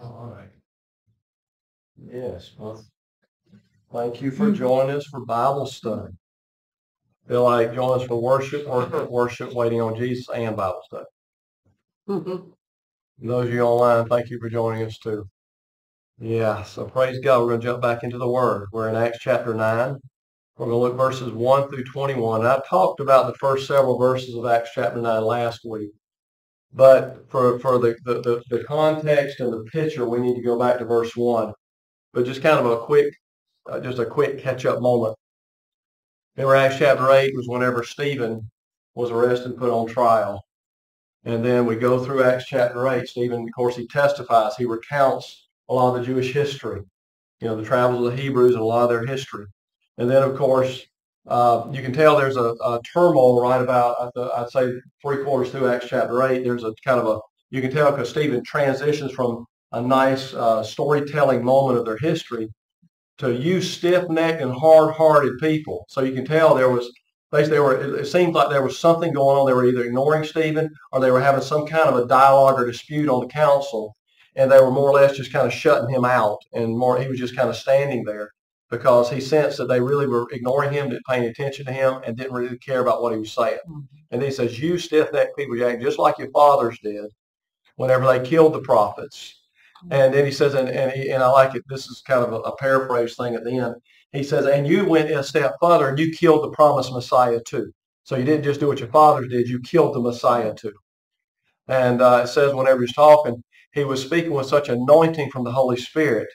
All right. Yes, well, thank you for joining us for Bible study. Feel like join us for worship, worship, worship, waiting on Jesus and Bible study. Mhm. Those of you online, thank you for joining us too. Yeah, so praise God. We're going to jump back into the Word. We're in Acts chapter 9. We're going to look verses 1 through 21. And I talked about the first several verses of Acts chapter 9 last week. But for, for the, the, the, context and the picture, we need to go back to verse 1. But just kind of a quick, uh, just a quick catch-up moment. Remember Acts chapter 8 was whenever Stephen was arrested and put on trial. And then we go through Acts chapter 8. Stephen, of course, he testifies. He recounts a lot of the Jewish history, you know, the travels of the Hebrews and a lot of their history. And then, of course, uh, you can tell there's a, a turmoil right about, I'd say, three quarters through Acts chapter 8. There's a kind of a, you can tell because Stephen transitions from a nice uh, storytelling moment of their history to you stiff-necked and hard-hearted people. So you can tell there was basically they were it, it seemed like there was something going on. They were either ignoring Stephen or they were having some kind of a dialogue or dispute on the council, and they were more or less just kind of shutting him out, and more he was just kind of standing there because he sensed that they really were ignoring him, didn't paying attention to him, and didn't really care about what he was saying. Mm-hmm. And he says, "You stiff-necked people, you act just like your fathers did whenever they killed the prophets." And then he says, and, and, he, and I like it, this is kind of a, a paraphrase thing at the end. He says, and you went a step further and you killed the promised Messiah too. So you didn't just do what your fathers did, you killed the Messiah too. And uh, it says whenever he's talking, he was speaking with such anointing from the Holy Spirit.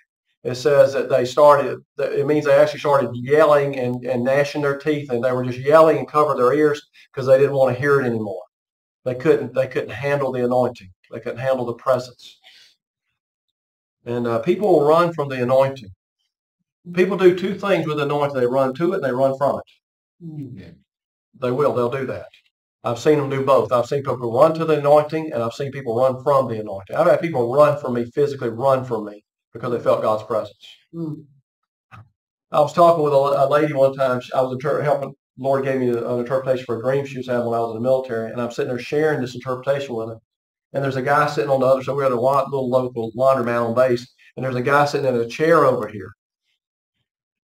It says that they started, it means they actually started yelling and, and gnashing their teeth and they were just yelling and covered their ears because they didn't want to hear it anymore. They couldn't, they couldn't handle the anointing. They couldn't handle the presence. And uh, people will run from the anointing. People do two things with anointing. They run to it and they run from it. They will. They'll do that. I've seen them do both. I've seen people run to the anointing and I've seen people run from the anointing. I've had people run from me, physically run from me because they felt God's presence. Mm. I was talking with a, a lady one time. I was inter- helping, Lord gave me an interpretation for a dream she was having when I was in the military. And I'm sitting there sharing this interpretation with her. And there's a guy sitting on the other side. We're at a little local laundromat on base. And there's a guy sitting in a chair over here.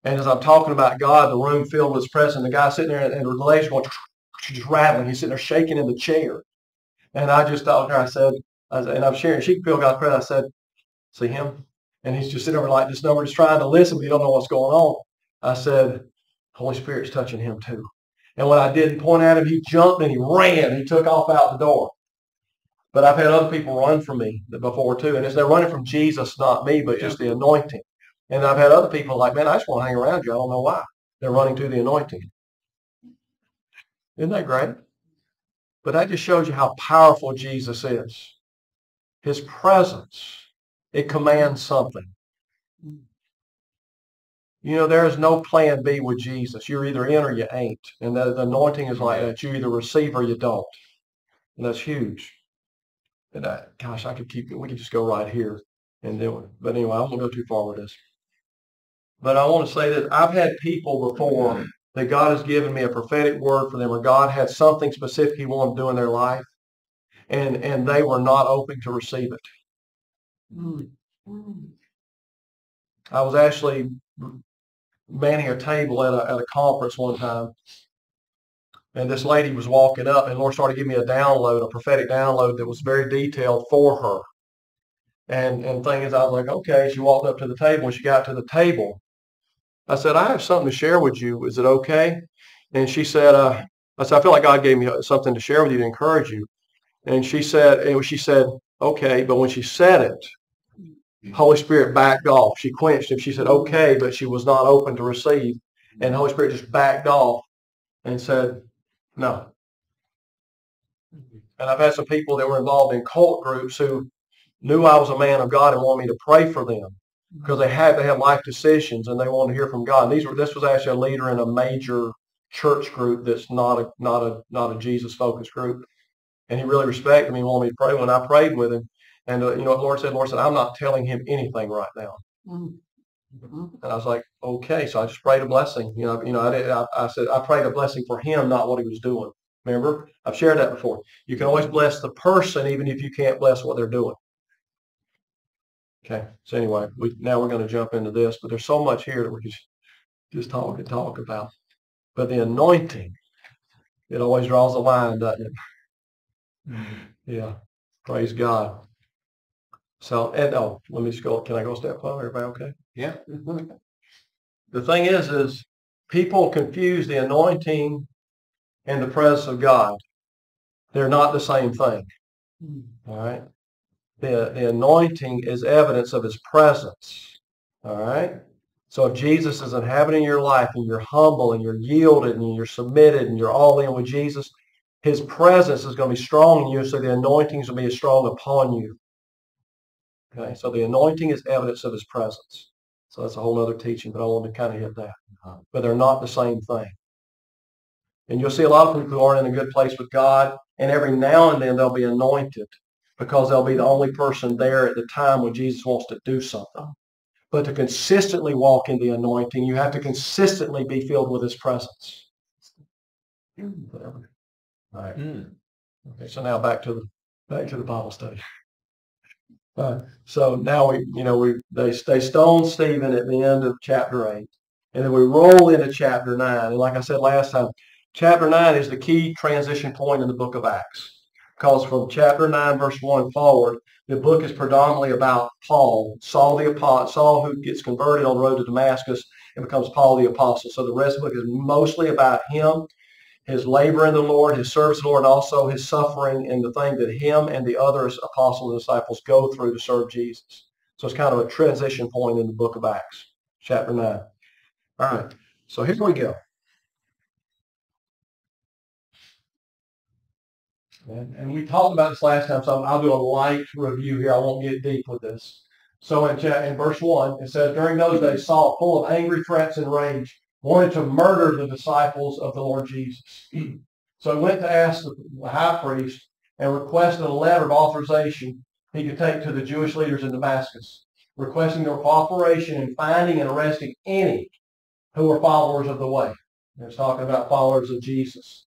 And as I'm talking about God, the room filled with his presence, the guy sitting there and, and the legs going just rattling. He's sitting there shaking in the chair. And I just thought I said, I said and I'm sharing, she could feel God's presence. I said, see him? And he's just sitting over like this number, just trying to listen, but he don't know what's going on. I said, Holy Spirit's touching him too. And when I didn't point at him, he jumped and he ran. He took off out the door. But I've had other people run from me before too. And it's they're running from Jesus, not me, but just the anointing. And I've had other people like, man, I just want to hang around you. I don't know why. They're running to the anointing. Isn't that great? But that just shows you how powerful Jesus is. His presence, it commands something. Mm. You know, there is no plan B with Jesus. You're either in or you ain't. And the, the anointing is like that. You either receive or you don't. And that's huge. And I, gosh, I could keep, we could just go right here and then. But anyway, I won't go too far with this. But I want to say that I've had people before that God has given me a prophetic word for them or God had something specific he wanted to do in their life and, and they were not open to receive it. I was actually manning a table at a, at a conference one time and this lady was walking up and Lord started giving me a download, a prophetic download that was very detailed for her. And and thing is I was like, okay, she walked up to the table. When she got to the table, I said, I have something to share with you. Is it okay? And she said, uh, I said, I feel like God gave me something to share with you to encourage you. And she said, and she said, okay. But when she said it, Mm-hmm. Holy Spirit backed off. She quenched him. She said, okay, but she was not open to receive. Mm-hmm. And the Holy Spirit just backed off and said, no. Mm-hmm. And I've had some people that were involved in cult groups who knew I was a man of God and wanted me to pray for them because they had to have life decisions and they wanted to hear from God. And these were this was actually a leader in a major church group that's not a not a not a Jesus focused group. And he really respected me and wanted me to pray when I prayed with him. And uh, you know what Lord said? Lord said, I'm not telling him anything right now. Mm. Mhm. And I was like, okay. So I just prayed a blessing. You know, you know, I, did, I, I said I prayed a blessing for him, not what he was doing. Remember, I've shared that before. You can always bless the person, even if you can't bless what they're doing. Okay, so anyway, we, now we're going to jump into this, but there's so much here that we could just talk and talk about. But the anointing, it always draws a line, doesn't it? Yeah, praise God. So, and oh, let me just go, can I go a step further? Everybody okay? Yeah. The thing is, is people confuse the anointing and the presence of God. They're not the same thing. Hmm. All right. The, the anointing is evidence of his presence. All right. So if Jesus is inhabiting your life and you're humble and you're yielded and you're submitted and you're all in with Jesus, his presence is going to be strong in you. So the anointing is going to be strong upon you. Okay. So the anointing is evidence of his presence. So that's a whole other teaching, but I want to kind of hit that. Uh-huh. But they're not the same thing. And you'll see a lot of people who aren't in a good place with God, and every now and then they'll be anointed because they'll be the only person there at the time when Jesus wants to do something. But to consistently walk in the anointing, you have to consistently be filled with his presence. Hmm. Whatever. All right. Hmm. Okay, so now back to the back to the Bible study. So now we, you know, we they they stone Stephen at the end of chapter eight, and then we roll into chapter nine. And like I said last time, chapter nine is the key transition point in the book of Acts, because from chapter nine, verse one forward, the book is predominantly about Paul, Saul the apostle, Saul who gets converted on the road to Damascus and becomes Paul the apostle. So the rest of the book is mostly about him his labor in the Lord, his service in the Lord, and also his suffering and the thing that him and the other apostles and disciples go through to serve Jesus. So it's kind of a transition point in the book of Acts, chapter 9. All right, so here we go. And, we talked about this last time, so I'll do a light review here. I won't get deep with this. So in, in verse 1, it says, During those days, Saul, full of angry threats and rage, wanted to murder the disciples of the Lord Jesus. So he went to ask the high priest and requested a letter of authorization he could take to the Jewish leaders in Damascus, requesting their cooperation in finding and arresting any who were followers of the way. It's talking about followers of Jesus.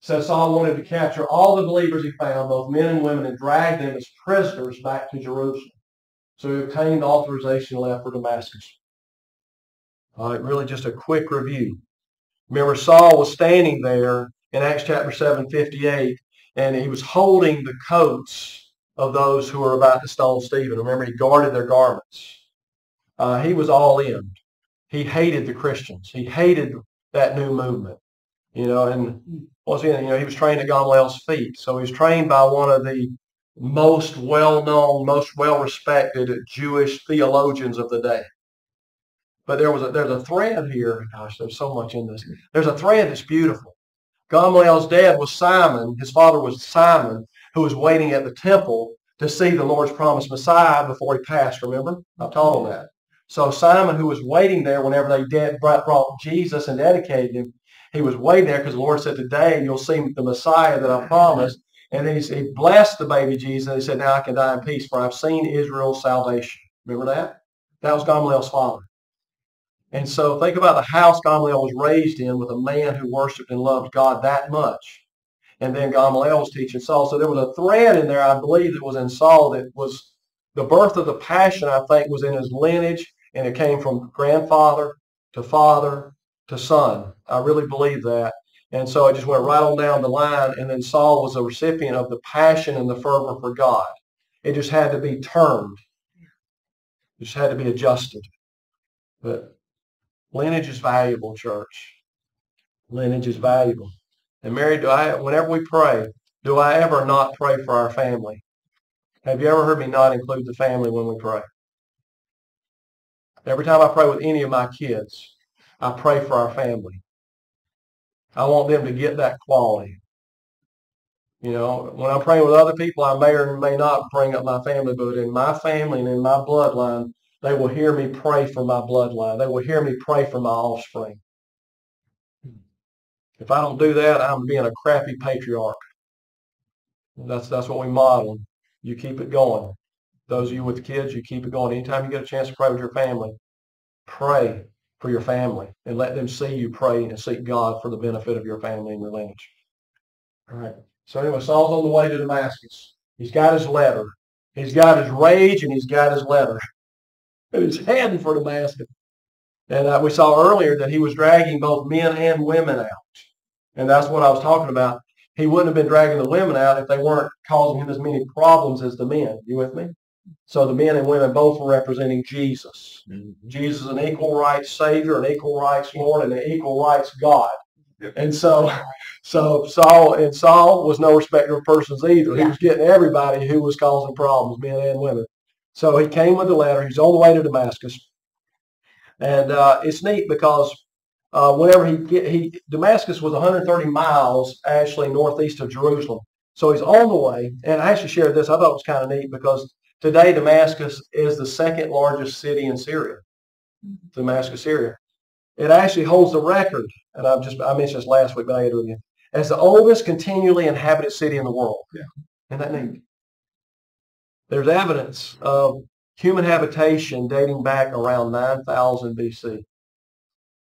So Saul wanted to capture all the believers he found, both men and women, and drag them as prisoners back to Jerusalem. So he obtained authorization left for Damascus. Right, really just a quick review. Remember, Saul was standing there in Acts chapter 7, 58, and he was holding the coats of those who were about to stone Stephen. Remember, he guarded their garments. Uh, he was all in. He hated the Christians. He hated that new movement. You know, and once again, you know, he was trained at Gamaliel's feet. So he was trained by one of the most well-known, most well-respected Jewish theologians of the day. But there was a there's a thread here. Gosh, there's so much in this. There's a thread that's beautiful. Gamaliel's dad was Simon. His father was Simon, who was waiting at the temple to see the Lord's promised Messiah before he passed. Remember, I told him that. So Simon, who was waiting there whenever they did, brought, Jesus and dedicated him, he was waiting there because the Lord said, "Today you'll see the Messiah that I promised." And then he, he blessed the baby Jesus. And he said, "Now I can die in peace, for I've seen Israel's salvation." Remember that? That was Gamaliel's father. And so think about the house Gamaliel was raised in with a man who worshiped and loved God that much. And then Gamaliel was teaching Saul. So there was a thread in there, I believe, that was in Saul that was the birth of the passion, I think, was in his lineage, and it came from grandfather to father to son. I really believe that. And so it just went right on down the line. And then Saul was a recipient of the passion and the fervor for God. It just had to be turned. It just had to be adjusted. But Lineage is valuable, church. Lineage is valuable. And Mary, do I, whenever we pray, do I ever not pray for our family? Have you ever heard me not include the family when we pray? Every time I pray with any of my kids, I pray for our family. I want them to get that quality. You know, when I'm praying with other people, I may or may not bring up my family, but in my family and in my bloodline, they will hear me pray for my bloodline. They will hear me pray for my offspring. If I don't do that, I'm being a crappy patriarch. That's that's what we model. You keep it going. Those of you with kids, you keep it going. Anytime you get a chance to pray with your family, pray for your family and let them see you pray and seek God for the benefit of your family and your lineage. All right. So anyway, Saul's on the way to Damascus. He's got his letter. He's got his rage and he's got his letter. And he's heading for Damascus. And uh, we saw earlier that he was dragging both men and women out. And that's what I was talking about. He wouldn't have been dragging the women out if they weren't causing him as many problems as the men. You with me? So the men and women both were representing Jesus. Jesus is an equal rights Savior, an equal rights Lord, and an equal rights God. And so, so Saul and Saul was no respecter of persons either. He was getting everybody who was causing problems, men and women. So he came with a letter. He's on the way to Damascus, and uh, it's neat because uh, whenever he get he Damascus was 130 miles actually northeast of Jerusalem. So he's on the way, and I actually shared this. I thought it was kind of neat because today Damascus is the second largest city in Syria. Damascus, Syria. It actually holds the record, and I've just I mentioned this last week, but I do it again, as the oldest continually inhabited city in the world. Yeah. Isn't that neat? There's evidence of human habitation dating back around 9000 BC.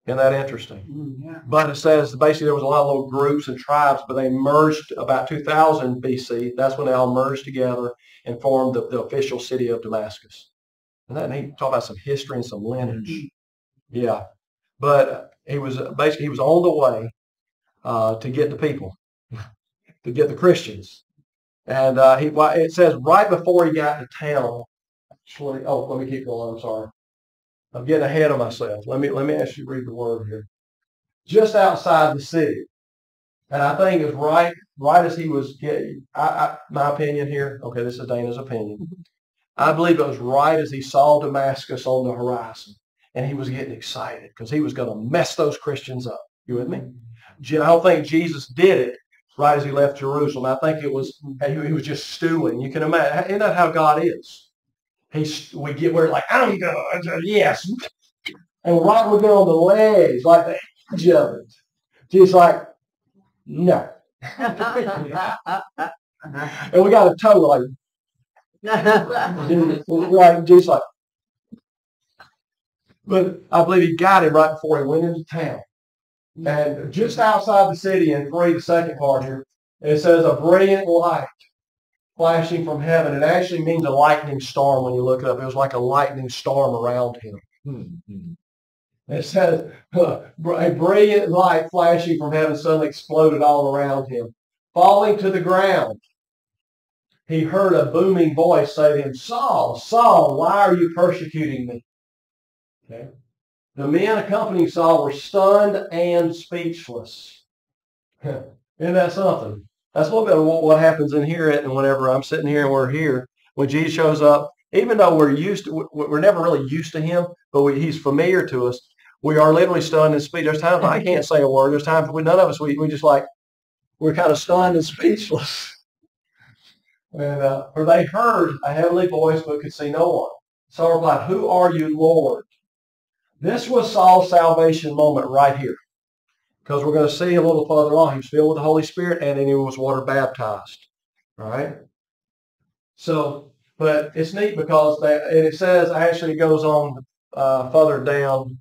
Isn't that interesting? Mm, Yeah. But it says basically there was a lot of little groups and tribes, but they merged about 2000 BC. That's when they all merged together and formed the, the official city of Damascus. And that neat. Talk about some history and some lineage. Yeah. But he was basically he was on the way uh, to get the people, to get the Christians, and uh, he it says right before he got to town. Actually, oh, let me keep going. I'm sorry. I'm getting ahead of myself. Let me let me actually read the word here. Just outside the city, and I think it's right right as he was getting. I, I my opinion here. Okay, this is Dana's opinion. I believe it was right as he saw Damascus on the horizon and he was getting excited because he was going to mess those Christians up. You with me? Je- I don't think Jesus did it right as he left Jerusalem. I think it was mm-hmm. he, he was just stewing. You can imagine. Isn't that how God is? He's we get where like I'm going yes, and right we go on the legs like the edge of it. Just like no, and we got a toe like like just like. But I believe he got him right before he went into town. And just outside the city, and three, the second part here, it says a brilliant light flashing from heaven. It actually means a lightning storm when you look it up. It was like a lightning storm around him. Hmm, hmm. It says a brilliant light flashing from heaven suddenly exploded all around him. Falling to the ground, he heard a booming voice say to him, Saul, Saul, why are you persecuting me? Okay. The men accompanying Saul were stunned and speechless. Isn't that something? That's a little bit of what, happens in here and whenever I'm sitting here and we're here, when Jesus shows up, even though we're used to, we- we're never really used to him, but we, he's familiar to us, we are literally stunned and speechless. There's times I can't say a word. There's times we, none of us, we, we just like, we're kind of stunned and speechless. And uh, for they heard a heavenly voice but could see no one. Saul replied, Who are you, Lord? This was Saul's salvation moment right here. Because we're going to see a little further on, he was filled with the Holy Spirit and then he was water baptized. All right? So, but it's neat because they, and it says, actually it goes on uh, further down.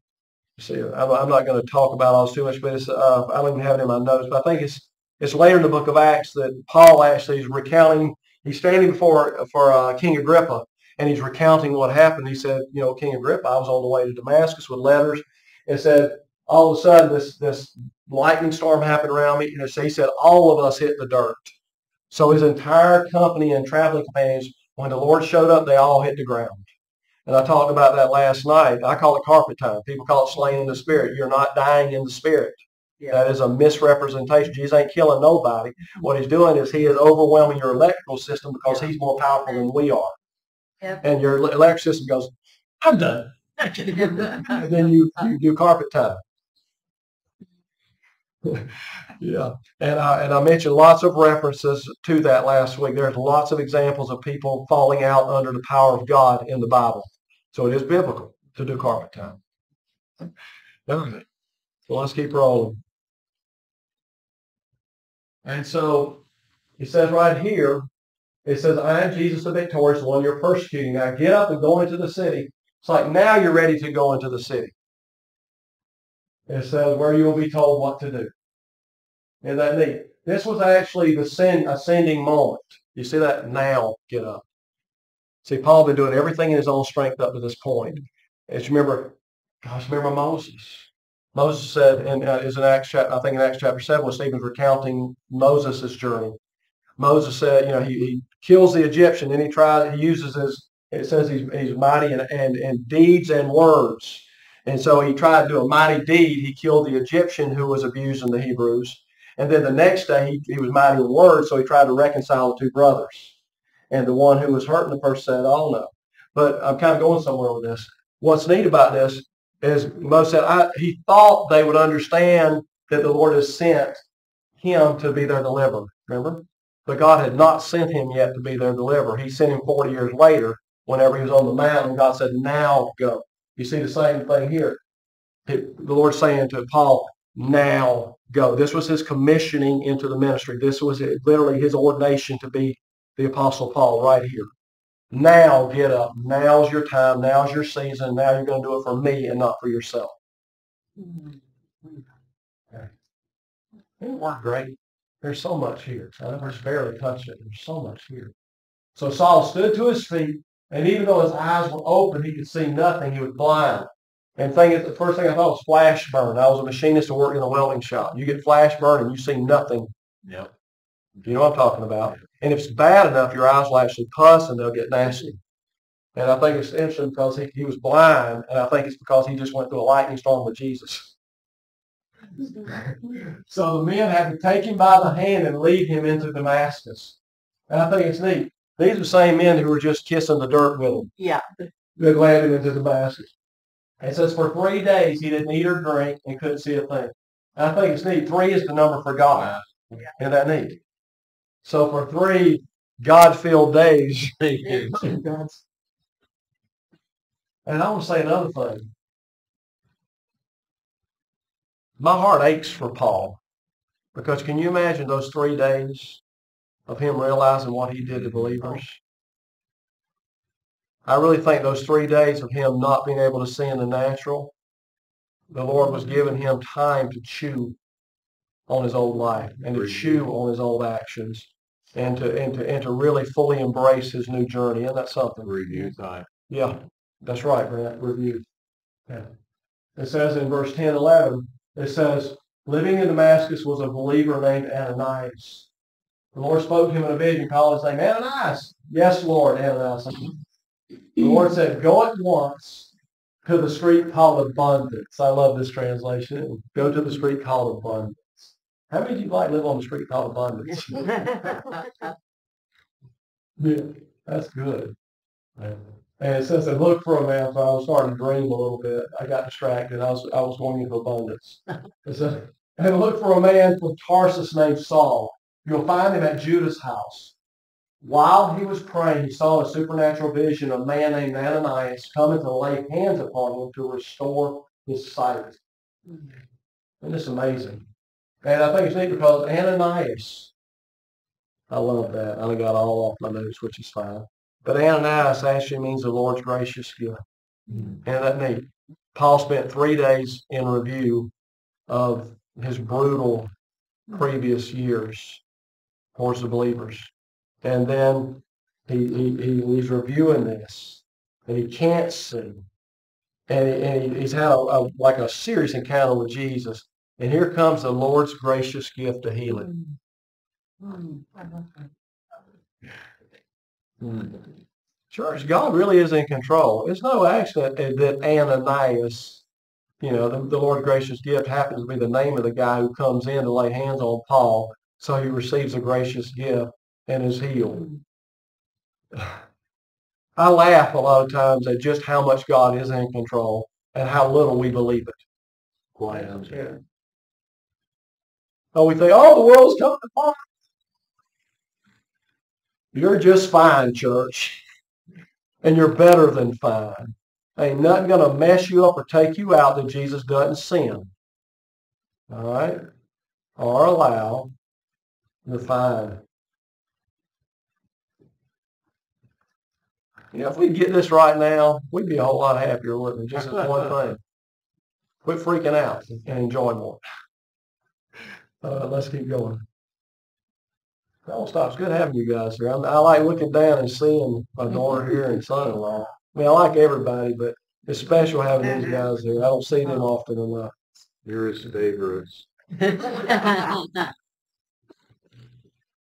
See, I'm, I'm not going to talk about all this too much, but it's, uh, I don't even have it in my notes, but I think it's it's later in the book of Acts that Paul actually is recounting. He's standing before for uh, King Agrippa, and he's recounting what happened. He said, "You know, King Agrippa, I was on the way to Damascus with letters." and said, all of a sudden, this this lightning storm happened around me, and so he said, all of us hit the dirt. So his entire company and traveling companions, when the Lord showed up, they all hit the ground. And I talked about that last night. I call it carpet time. People call it slaying in the spirit. You're not dying in the spirit. Yeah. That is a misrepresentation. Jesus ain't killing nobody. What he's doing is he is overwhelming your electrical system because he's more powerful than we are. Yep. And your electric system goes, I'm done. And then you, you do carpet time. yeah. And I, and I mentioned lots of references to that last week. There's lots of examples of people falling out under the power of God in the Bible. So it is biblical to do carpet time. All right. So let's keep rolling. And so it says right here, it says, I am Jesus the victorious, one you're persecuting. Now get up and go into the city. It's like now you're ready to go into the city. It says where you will be told what to do. Isn't that neat? This was actually the send, ascending moment. You see that? Now get up. See, Paul been doing everything in his own strength up to this point. As you remember, gosh, remember Moses. Moses said, and uh, is in Acts, chap- I think in Acts chapter seven, when Stephen's recounting Moses' journey. Moses said, you know, he, he kills the Egyptian, and he tries, he uses his, it says he's, he's mighty in, in, in deeds and words. And so he tried to do a mighty deed. He killed the Egyptian who was abusing the Hebrews. And then the next day he, he was mighty in words, so he tried to reconcile the two brothers. And the one who was hurting the person said, oh no. But I'm kind of going somewhere with this. What's neat about this is Moses said, I, he thought they would understand that the Lord has sent him to be their deliverer. Remember? But God had not sent him yet to be their deliverer. He sent him 40 years later whenever he was on the mountain. God said, now go. You see the same thing here. The Lord saying to Paul, now go. This was his commissioning into the ministry. This was literally his ordination to be the Apostle Paul right here. Now get up. Now's your time. Now's your season. Now you're going to do it for me and not for yourself. Okay. It worked great. There's so much here. I never just barely touched it. There's so much here. So Saul stood to his feet, and even though his eyes were open, he could see nothing. He was blind. And thing is, the first thing I thought was flash burn. I was a machinist who worked in a welding shop. You get flash burn and you see nothing. Yep. You know what I'm talking about. And if it's bad enough, your eyes will actually pus and they'll get nasty. And I think it's interesting because he, he was blind, and I think it's because he just went through a lightning storm with Jesus. so the men had to take him by the hand and lead him into Damascus. And I think it's neat. These are the same men who were just kissing the dirt with him. Yeah. That led him into Damascus. It says for three days he didn't eat or drink and couldn't see a thing. And I think it's neat. Three is the number for God. Isn't that neat? So for three God-filled days, and I want to say another thing. My heart aches for Paul because can you imagine those three days of him realizing what he did to believers? I really think those three days of him not being able to see in the natural, the Lord was giving him time to chew on his old life and to chew on his old actions and to and to and to really fully embrace his new journey. Isn't that something? Review time. Yeah, that's right, Brent. Review. Yeah. It says in verse 10, 11, it says, living in Damascus was a believer named Ananias. The Lord spoke to him in a vision, called his name, Ananias. Yes, Lord, Ananias. The Lord said, go at once to the street called Abundance. I love this translation. Go to the street called Abundance. How many of you like live on the street called Abundance? yeah, that's good. And it says, and look for a man, so I was starting to dream a little bit. I got distracted. I was I was going into abundance. And look for a man from Tarsus named Saul. You'll find him at Judah's house. While he was praying, he saw a supernatural vision of a man named Ananias coming to lay hands upon him to restore his sight. Isn't this amazing? And I think it's neat because Ananias, I love that. I got all off my notes, which is fine. But Ananias actually means the Lord's gracious gift. And that neat. Paul spent three days in review of his brutal previous years towards the believers. And then he, he, he he's reviewing this and he can't see. And, he, and he's had a, a, like a serious encounter with Jesus. And here comes the Lord's gracious gift to healing. Hmm. Church, God really is in control. It's no accident that Ananias, you know, the, the Lord gracious gift happens to be the name of the guy who comes in to lay hands on Paul. So he receives a gracious gift and is healed. I laugh a lot of times at just how much God is in control and how little we believe it. Quite. Yeah. Oh, we think, oh, the world's coming apart. You're just fine, church. And you're better than fine. Ain't nothing going to mess you up or take you out that Jesus doesn't sin. All right? Or allow. You're fine. You know, if we get this right now, we'd be a whole lot happier, wouldn't we? Just as one thing. Quit freaking out and enjoy more. Uh, let's keep going. Don't stop. It's good having you guys here. I'm, I like looking down and seeing my mm-hmm. daughter here and son-in-law. I mean, I like everybody, but it's special having these mm-hmm. guys here. I don't see them oh. often enough. Yours today, Bruce.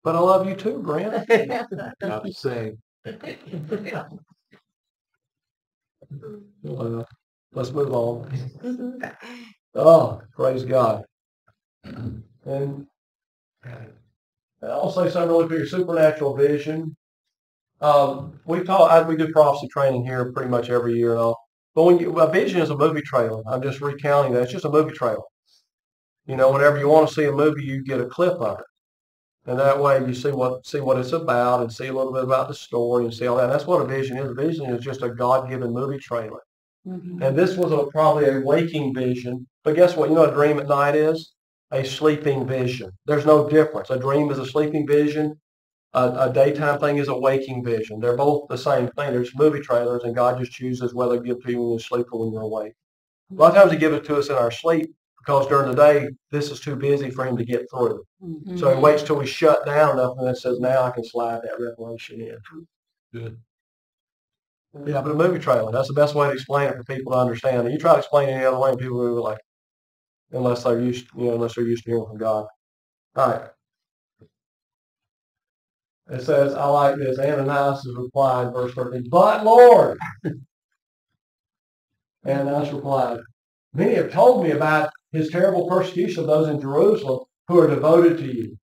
But I love you too, Grant. Not the same. Well, let's move on. Mm-hmm. Oh, praise God. And I'll say something really your supernatural vision. Um, we talk, I, we do prophecy training here pretty much every year and all. But when you, a vision is a movie trailer. I'm just recounting that. It's just a movie trailer. You know, whenever you want to see a movie, you get a clip of it. And that way you see what, see what it's about and see a little bit about the story and see all that. That's what a vision is. A vision is just a God-given movie trailer. And this was a, probably a waking vision. But guess what? You know what a dream at night is? A sleeping vision. There's no difference. A dream is a sleeping vision. A, a daytime thing is a waking vision. They're both the same thing. There's movie trailers, and God just chooses whether to give to you when you sleep or when you're awake. A lot of times He gives it to us in our sleep because during the day, this is too busy for Him to get through. Mm-hmm. So He waits till we shut down enough and then says, now I can slide that revelation in. Good. Yeah, but a movie trailer, that's the best way to explain it for people to understand. And you try to explain it any other way, and people will be like, unless they're used, you know, unless they're used to hearing from God. All right. It says, I like this. Ananias replied, verse 13, but Lord. Ananias replied, many have told me about his terrible persecution of those in Jerusalem who are devoted to you.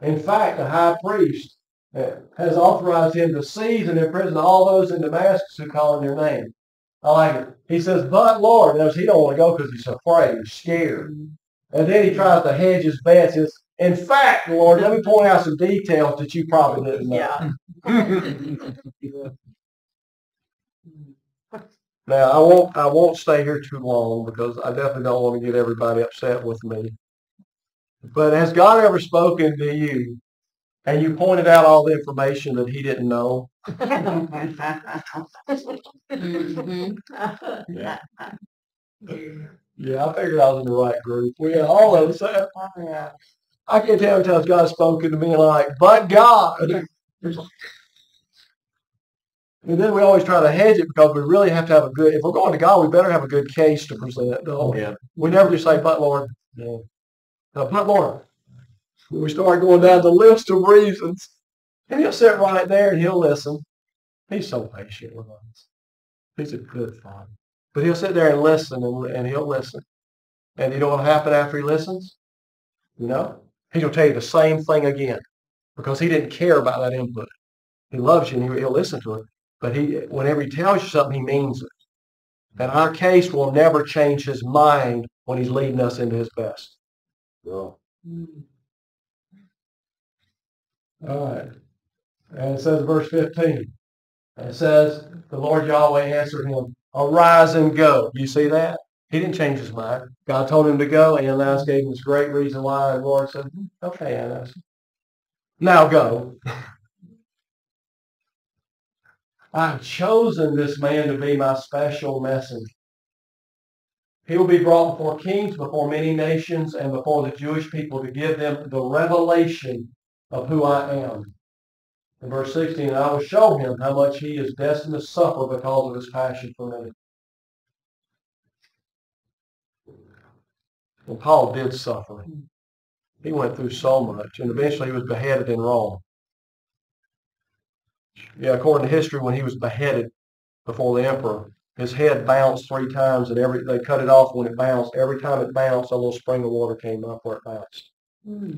In fact, the high priest uh, has authorized him to seize and imprison all those in Damascus who call on your name. I like it. He says, but Lord, notice he don't want to go because he's afraid, he's scared. And then he tries to hedge his bets. He says, in fact, Lord, let me point out some details that you probably didn't know. Yeah. Now, I won't, I won't stay here too long because I definitely don't want to get everybody upset with me. But has God ever spoken to you and you pointed out all the information that he didn't know? Yeah, Yeah, I figured I was in the right group. We had all of us. I can't tell how many times God spoken to me like, but God. And then we always try to hedge it because we really have to have a good, if we're going to God, we better have a good case to present, don't we? Yeah. We never just say, but Lord. No. No, but Lord. We start going down the list of reasons. And he'll sit right there and he'll listen. He's so patient with us. He's a good father. But he'll sit there and listen and, and he'll listen. And you know what'll happen after he listens? You know? He'll tell you the same thing again because he didn't care about that input. He loves you and he- he'll listen to it. But he, whenever he tells you something, he means it. And our case will never change his mind when he's leading us into his best. Well, hmm. All right. And it says verse 15. It says, the Lord Yahweh answered him, arise and go. You see that? He didn't change his mind. God told him to go, and Ananias gave him this great reason why. The Lord said, "Hmm, okay, Ananias. Now go. I've chosen this man to be my special messenger. He will be brought before kings, before many nations, and before the Jewish people to give them the revelation of who I am. In verse 16, I will show him how much he is destined to suffer because of his passion for me. Well, Paul did suffer. He went through so much, and eventually he was beheaded in Rome. Yeah, according to history, when he was beheaded before the emperor, his head bounced three times, and every they cut it off when it bounced. Every time it bounced, a little spring of water came up where it bounced.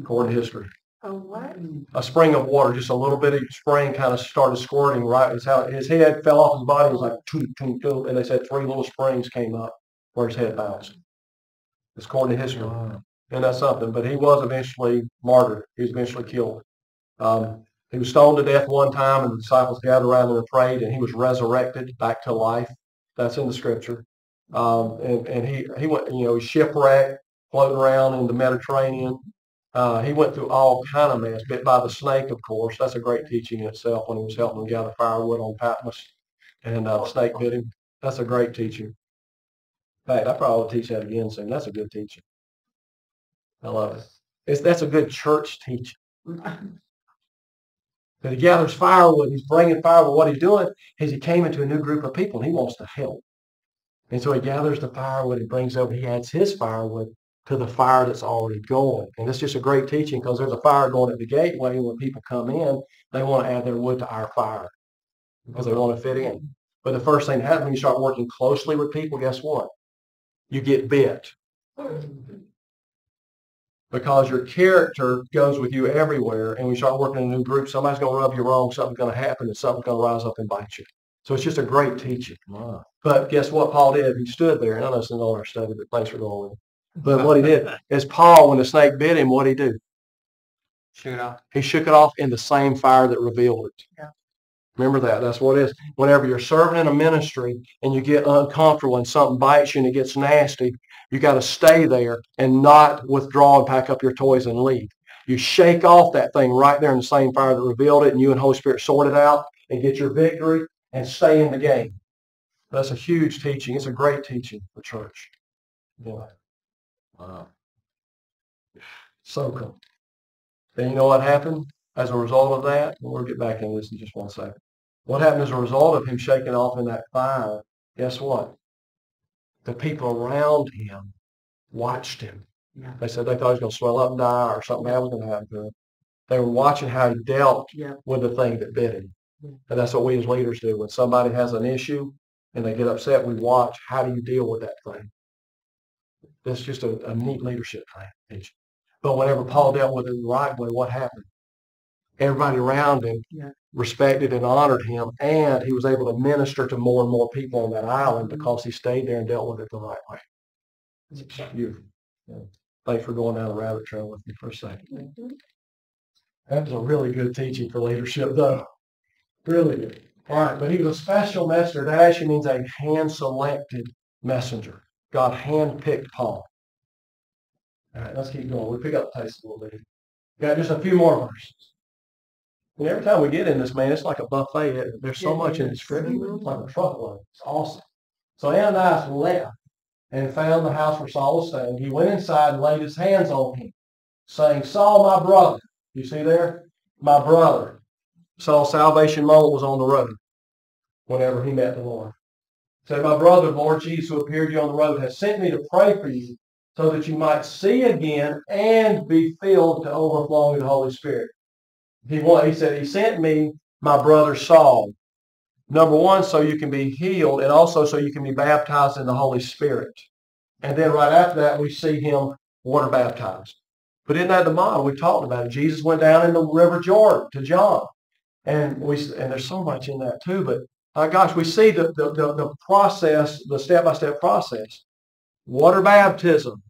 According to history Oh, what? a spring of water, just a little bit of spring kind of started squirting right as how his head fell off his body. It was like toom, toom, toom, and they said three little springs came up where his head bounced. It's according to history. And that's something. But he was eventually martyred. He was eventually killed. Um, he was stoned to death one time and the disciples gathered around him and prayed and he was resurrected back to life. That's in the scripture. Um, and, and he, he went, you know, he shipwrecked, floating around in the Mediterranean. Uh, he went through all kind of mess, bit by the snake, of course. That's a great teaching in itself when he was helping them gather firewood on Patmos and uh, the snake bit him. That's a great teaching. In fact, I probably teach that again soon. That's a good teaching. I love it. It's, that's a good church teaching. That he gathers firewood, he's bringing firewood. What he's doing is he came into a new group of people and he wants to help. And so he gathers the firewood and brings over, he adds his firewood to the fire that's already going. And it's just a great teaching because there's a fire going at the gateway. When people come in, they want to add their wood to our fire because they want to fit in. But the first thing that happens when you start working closely with people, guess what? You get bit because your character goes with you everywhere. And when you start working in a new group, somebody's going to rub you wrong, something's going to happen, and something's going to rise up and bite you. So it's just a great teaching. Wow. But guess what Paul did? He stood there, and I know it's in all our study, but thanks for going with. But what he did is Paul, when the snake bit him, what did he do? Shoot off. He shook it off in the same fire that revealed it. Yeah. Remember that. That's what it is. Whenever you're serving in a ministry and you get uncomfortable and something bites you and it gets nasty, you got to stay there and not withdraw and pack up your toys and leave. You shake off that thing right there in the same fire that revealed it and you and Holy Spirit sort it out and get your victory and stay in the game. That's a huge teaching. It's a great teaching for church. Yeah. Wow. So cool. And you know what happened as a result of that? We'll get back into this in just one second. What happened as a result of him shaking off in that fire? Guess what? The people around him watched him. Yeah. They said they thought he was going to swell up and die or something bad was going to happen to him. They were watching how he dealt Yeah. with the thing that bit him. Yeah. And that's what we as leaders do. When somebody has an issue and they get upset, we watch how do you deal with that thing. That's just a, a neat leadership thing. But whenever Paul dealt with it the right way, what happened? Everybody around him Yeah. respected and honored him, and he was able to minister to more and more people on that island Mhm. because he stayed there and dealt with it the right way. It's beautiful. Yeah. Thanks for going down the rabbit trail with me for a second. Mhm. That was a really good teaching for leadership, though. Really good. All right, but he was a special messenger. That actually means a hand-selected messenger. God hand-picked Paul. All right, let's keep going. We pick up the pace a little bit. Got just a few more verses. And every time we get in this, man, it's like a buffet. There's so much in the scripture. It's like a truckload. It's awesome. So Ananias left and found the house where Saul was staying. He went inside and laid his hands on him, saying, Saul, my brother. You see there? My brother. Saul's salvation moment was on the road whenever he met the Lord. Said, My brother, Lord Jesus, who appeared to you on the road, has sent me to pray for you so that you might see again and be filled to overflowing with the Holy Spirit. He, wa- he said, He sent me, my brother Saul. Number one, so you can be healed and also so you can be baptized in the Holy Spirit. And then right after that, we see him water baptized. But isn't that the model? We talked about it. Jesus went down in the River Jordan to John. And we and there's so much in that too. But uh, gosh, we see the, the, the, the process, the step-by-step process. Water baptism.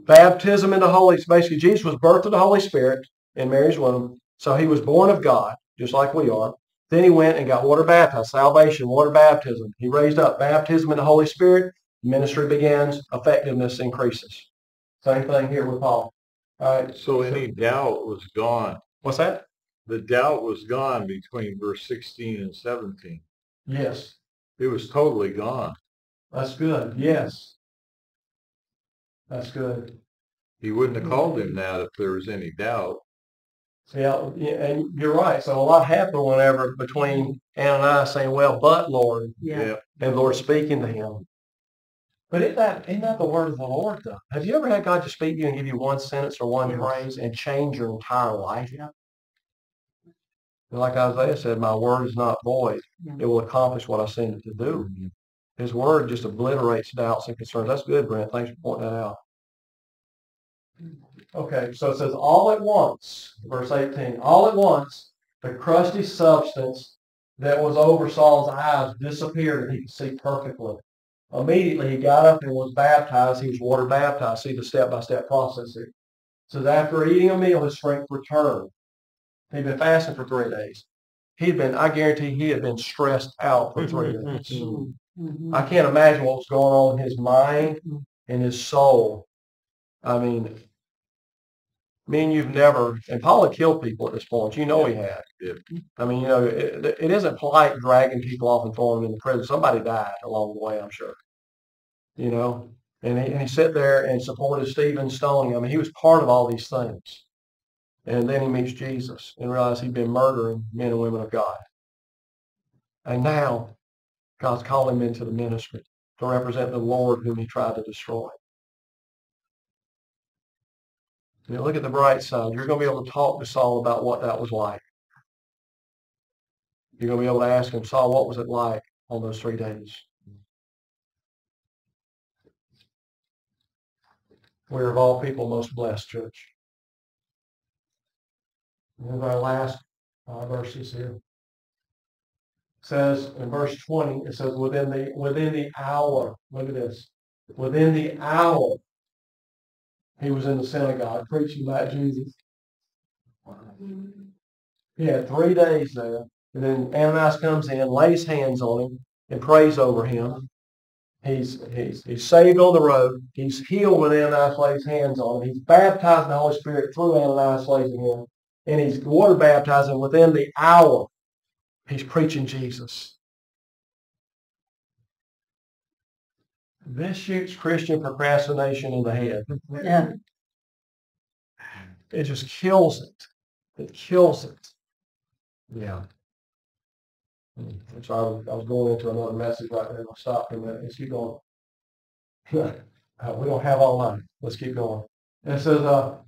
Baptism in the Holy Spirit. Basically, Jesus was birthed of the Holy Spirit in Mary's womb. So he was born of God, just like we are. Then he went and got water baptized, salvation, water baptism. He raised up baptism in the Holy Spirit. Ministry begins, effectiveness increases. Same thing here with Paul. All right. So any doubt was gone. What's that? The doubt was gone between verse 16 and 17. Yes. It was totally gone. That's good. Yes. That's good. He wouldn't have hmm. called him that if there was any doubt. Yeah, yeah, and you're right. So a lot happened whenever between Ananias saying, well, but Lord, Yeah. and Lord speaking to him. But isn't that, isn't that the word of the Lord though? Have you ever had God just speak to you and give you one sentence or one Yes. phrase and change your entire life? Yeah. And Like Isaiah said, my word is not void. Yeah. It will accomplish what I send it to do. Mm-hmm. His word just obliterates doubts and concerns. That's good, Brent. Thanks for pointing that out. Mm-hmm. Okay, so it says all at once, verse 18, all at once, the crusty substance that was over Saul's eyes disappeared and he could see perfectly. Immediately he got up and was baptized. He was water baptized. See the step-by-step process here. It says after eating a meal, his strength returned. He'd been fasting for three days. He'd been, I guarantee he had been stressed out for three days. Mhm. I can't imagine what was going on in his mind and his soul. I mean, me and you've never, and Paul had killed people at this point. You know he had. Yeah. I mean, you know, it, it isn't polite dragging people off and throwing them in the prison. Somebody died along the way, I'm sure. You know, and he, and he sat there and supported Stephen stoning. I mean, he was part of all these things. And then he meets Jesus and realizes he'd been murdering men and women of God. And now God's calling him into the ministry to represent the Lord whom he tried to destroy. You know, look at the bright side. You're going to be able to talk to Saul about what that was like. You're going to be able to ask him, Saul, what was it like on those three days? We're of all people most blessed, church. And our last uh, verses here. Says in verse 20, it says within the within the hour. Look at this. Within the hour, he was in the synagogue preaching about Jesus. He had three days there. And then Ananias comes in, lays hands on him, and prays over him. He's, he's, he's saved on the road. He's healed when Ananias lays hands on him. He's baptized in the Holy Spirit through Ananias lays him. And he's water baptized, and within the hour, he's preaching Jesus. This shoots Christian procrastination in the head. Yeah. It just kills it. It kills it. Yeah. So I was, I was going into another message right there. I'll stop for a minute. Let's keep going. Uh, we don't have all night. Let's keep going. And it says, uh,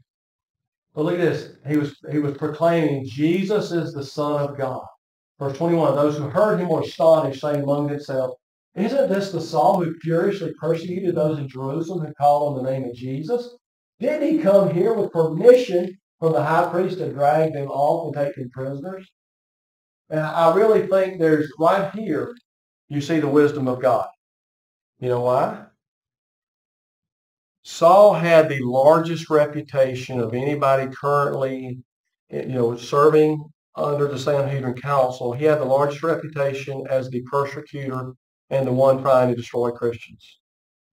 but look at this. He was he was proclaiming Jesus is the Son of God. Verse 21, those who heard him were astonished, saying among themselves, Isn't this the Saul who furiously persecuted those in Jerusalem who called on the name of Jesus? Did he come here with permission from the high priest to drag them off and take them prisoners? And I really think there's right here, you see the wisdom of God. You know why? Saul had the largest reputation of anybody currently, eh, you know, serving under the Sanhedrin Council. He had the largest reputation as the persecutor and the one trying to destroy Christians.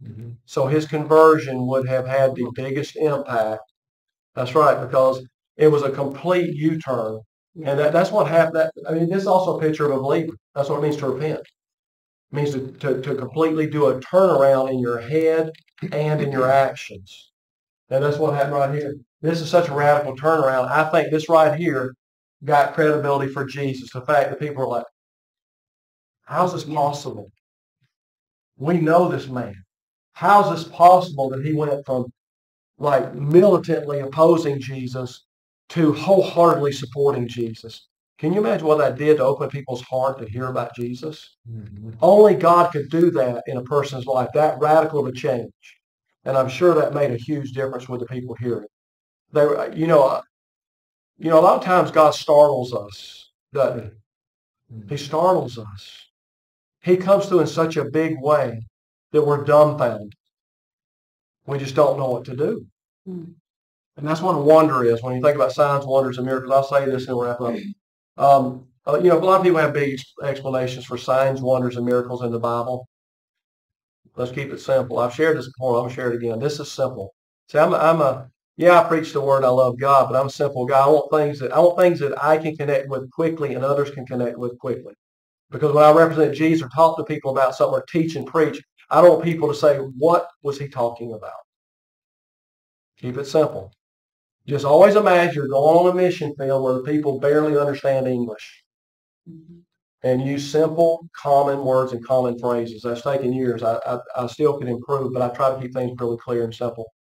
Mm-hmm. So his conversion would have had the biggest impact. That's right, because it was a complete U-turn. And that, that's what happened. That, I mean, this is also a picture of a believer. That's what it means to repent. It means to, to, to completely do a turnaround in your head and in your actions. And that's what happened right here. This is such a radical turnaround. I think this right here got credibility for Jesus. The fact that people are like, how's this possible? We know this man. How's this possible that he went from like militantly opposing Jesus to wholeheartedly supporting Jesus? Can you imagine what that did to open people's heart to hear about Jesus? Only God could do that in a person's life, that radical of a change. And I'm sure that made a huge difference with the people hearing. They, were- you know, uh, you know, a lot of times God startles us, doesn't he? He startles us. He comes through in such a big way that we're dumbfounded. We just don't know what to do. Hmm. And that's what a wonder is. When you think about signs, wonders, and miracles, I'll say this and we'll wrap up. Um, uh, you know, a lot of people have big explanations for signs, wonders, and miracles in the Bible. Let's keep it simple. I've shared this before. I'm going to share it again. This is simple. See, I'm a, I'm a, yeah, I preach the word. I love God, but I'm a simple guy. I want things that I want things that I can connect with quickly and others can connect with quickly. Because when I represent Jesus or talk to people about something or teach and preach, I don't want people to say, what was he talking about? Keep it simple. Just always imagine you're going on a mission field where the people barely understand English and use simple, common words and common phrases. That's taken years. I, I, I still can improve, but I try to keep things really clear and simple.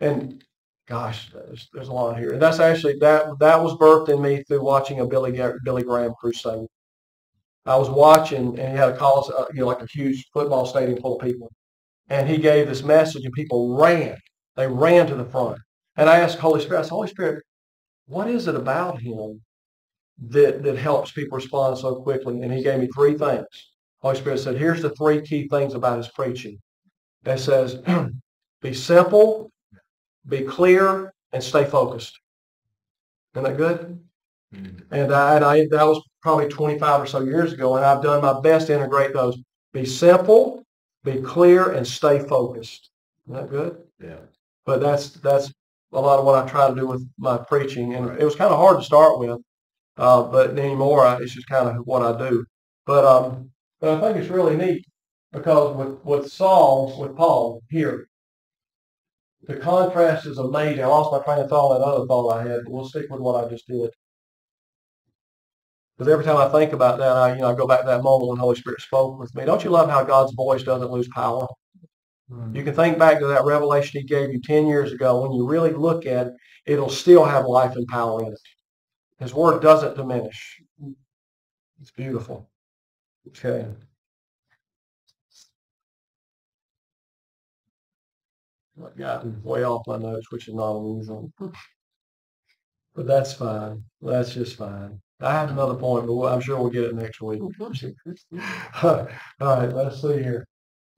And gosh, there's, there's a lot here. And that's actually, that, that was birthed in me through watching a Billy, Billy Graham crusade. I was watching and he had a call, uh, you know, like a huge football stadium full of people. And he gave this message and people ran. They ran to the front. And I asked Holy Spirit, I said, Holy Spirit, what is it about him that, that helps people respond so quickly? And he gave me three things. Holy Spirit said, here's the three key things about his preaching. It says, be simple, be clear, and stay focused. Isn't that good? Mm-hmm. And I, and I, that was probably 25 or so years ago, and I've done my best to integrate those. Be simple, be clear, and stay focused. Isn't that good? Yeah. But that's, that's a lot of what I try to do with my preaching, and Right. it was kind of hard to start with, uh, but anymore, I, it's just kind of what I do. But, um, but I think it's really neat because with, with Saul, with Paul here, the contrast is amazing. I lost my train of thought that other thought I had, but we'll stick with what I just did. Because every time I think about that, I, you know, I go back to that moment when the Holy Spirit spoke with me. Don't you love how God's voice doesn't lose power? Mm-hmm. You can think back to that revelation he gave you 10 years ago. When you really look at it, it'll still have life and power in it. His word doesn't diminish. It's beautiful. Okay. I've gotten way off my notes, which is not unusual. But that's fine. That's just fine. I have another point, but I'm sure we'll get it next week. Mm-hmm. All right, let's see here.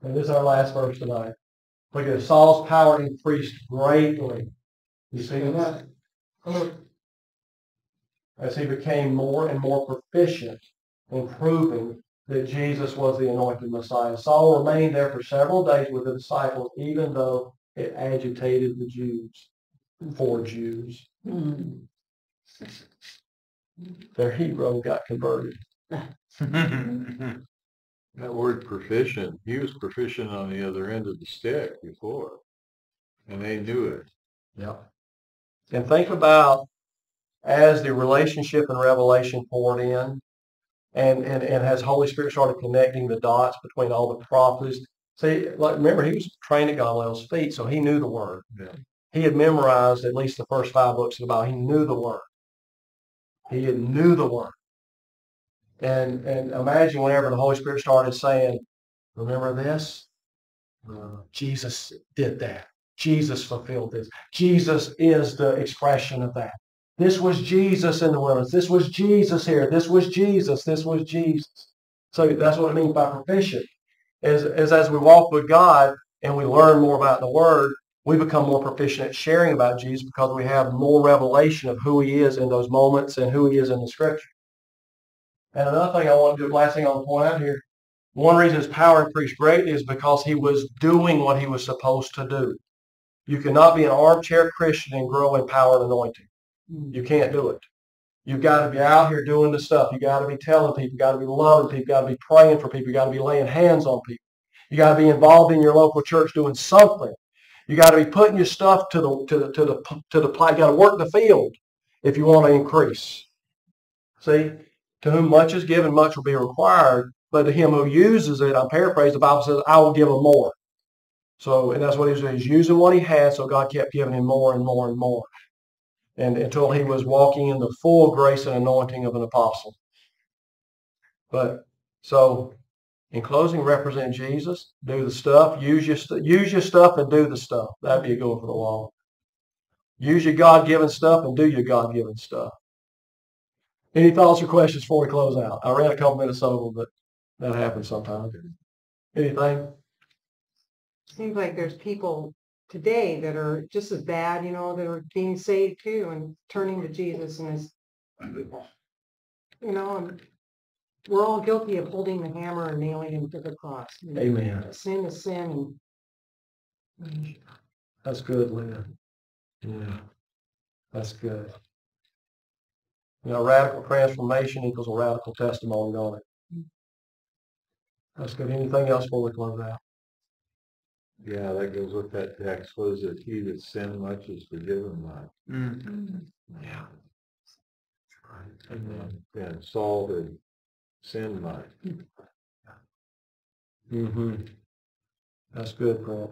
And this is our last verse tonight. Look at Saul's power increased greatly. You see that? As he became more and more proficient in proving that Jesus was the anointed Messiah. Saul remained there for several days with the disciples, even though it agitated the Jews, four Jews. Hmm. Their hero got converted. That word proficient, he was proficient on the other end of the stick before. And they knew it. Yep. And think about as the relationship and revelation poured in, and, and, and as Holy Spirit started connecting the dots between all the prophets. See, like remember, he was trained at Gamaliel's feet, so he knew the word. Yeah. He had memorized at least the first five books of the Bible. He knew the word. He had knew the word. And and imagine whenever the Holy Spirit started saying, "Remember this? Uh, Jesus did that. Jesus fulfilled this. Jesus is the expression of that. This was Jesus in the wilderness. This was Jesus here. This was Jesus. This was Jesus. So that's what it means by proficient. Is, is as we walk with God and we learn more about the Word, we become more proficient at sharing about Jesus because we have more revelation of who He is in those moments and who He is in the Scripture. And another thing I want to do, last thing I want to point out here, one reason His power increased greatly is because He was doing what He was supposed to do. You cannot be an armchair Christian and grow in power and anointing. Hmm. You can't do it. You've got to be out here doing the stuff. You got to be telling people. You got to be loving people. You got to be praying for people. You got to be laying hands on people. You got to be involved in your local church doing something. You got to be putting your stuff to the to the to the to the plot. You got to work the field if you want to increase. See, to whom much is given, much will be required. But to him who uses it, I'm paraphrasing. The Bible says, "I will give him more." So, and that's what he's doing. He's using what he had, so God kept giving him more and more and more and until he was walking in the full grace and anointing of an apostle. But so, in closing, represent Jesus, do the stuff, use your st- use your stuff, and do the stuff. That'd be a good one for the wall. Use your God-given stuff and do your God-given stuff. Any thoughts or questions before we close out? I ran a couple minutes over, but that happens sometimes. Anything? Seems like there's people today that are just as bad, you know, that are being saved too and turning to Jesus and is, you know, and we're all guilty of holding the hammer and nailing him to the cross. Amen. Sin is sin and That's good, Lynn. Yeah, that's good. You know, radical transformation equals a radical testimony, don't it? That's good. Anything else before we close out? Yeah, that goes with that text. What is it? He that sinned much is forgiven much. Mm. Yeah. And then Saul had sinned much. Mm-hmm. That's good, Brent.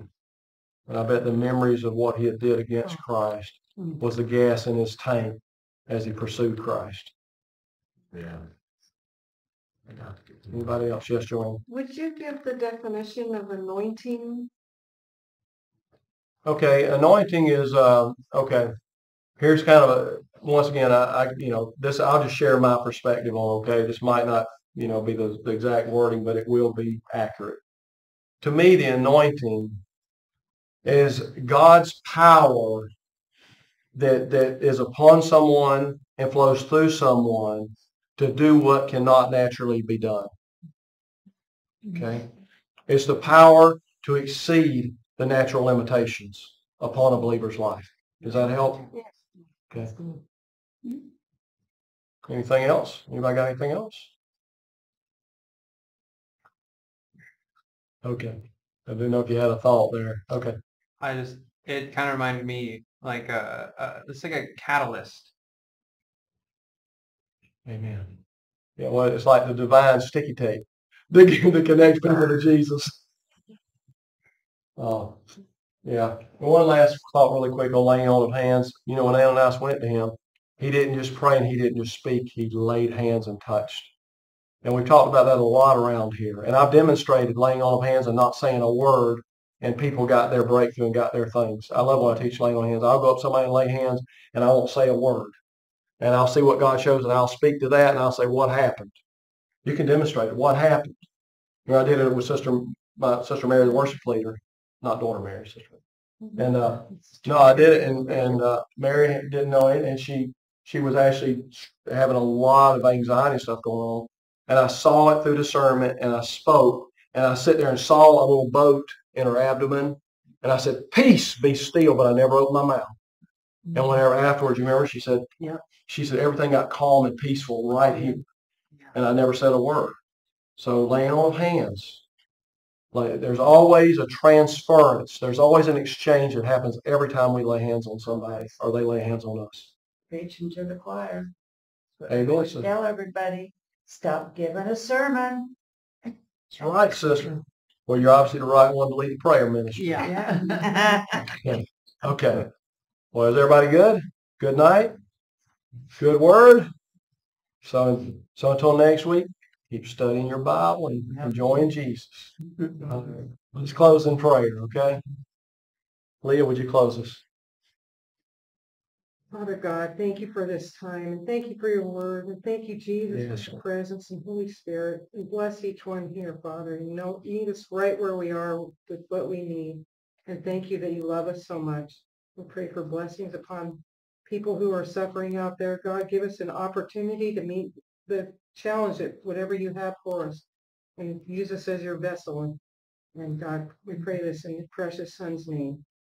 And I bet the memories of what he had did against Christ was the gas in his tank as he pursued Christ. Yeah. Anybody else? Yes, Joanne? Would you give the definition of anointing? Okay, anointing is, uh, okay, here's kind of a, once again, I, I, you know, this, I'll just share my perspective on, okay, this might not, you know, be the, the exact wording, but it will be accurate. To me, the anointing is God's power that, that is upon someone and flows through someone to do what cannot naturally be done. Okay? It's the power to exceed the natural limitations upon a believer's life. Does that help? Yes. Okay. Mm-hmm. Anything else? Anybody got anything else? Okay. I didn't know if you had a thought there. Okay. I just it kind of reminded me like a, a it's like a catalyst. Amen. Yeah, well, it's like the divine sticky tape that, that connects people to Jesus. Oh, yeah. One last thought really quick on laying on of hands. You know, when Ananias went to him, he didn't just pray and he didn't just speak. He laid hands and touched. And we've talked about that a lot around here. And I've demonstrated laying on of hands and not saying a word and people got their breakthrough and got their things. I love when I teach laying on hands. I'll go up to somebody and lay hands and I won't say a word. And I'll see what God shows and I'll speak to that and I'll say, what happened? You can demonstrate it. What happened? You know, I did it with Sister, my Sister Mary, the worship leader, not daughter Mary, sister. And, uh, no, I did it and, and, uh, Mary didn't know it and she, she was actually having a lot of anxiety and stuff going on. And I saw it through discernment and I spoke and I sit there and saw a little boat in her abdomen. And I said, peace, be still, but I never opened my mouth. And whenever mm. afterwards, you remember, she said, Yeah. she said, everything got calm and peaceful right here. And I never said a word. So laying on of hands, like there's always a transference. There's always an exchange that happens every time we lay hands on somebody or they lay hands on us. Preaching to the choir. Amen. Tell everybody, stop giving a sermon. That's right, sister. Well, you're obviously the right one to lead the prayer ministry. Yeah. Okay. Well, is everybody good? Good night? Good word? So, so until next week, keep studying your Bible and enjoying Jesus. Uh, Let's close in prayer, okay? Leah, would you close us? Father God, thank you for this time and thank you for your word and thank you, Jesus, Yes, for your presence and Holy Spirit. And bless each one here, Father. You know, meet us right where we are with what we need. And thank you that you love us so much. We pray for blessings upon people who are suffering out there. God, give us an opportunity to meet the challenge that whatever you have for us and use us as your vessel. And, and God, we pray this in your precious son's name.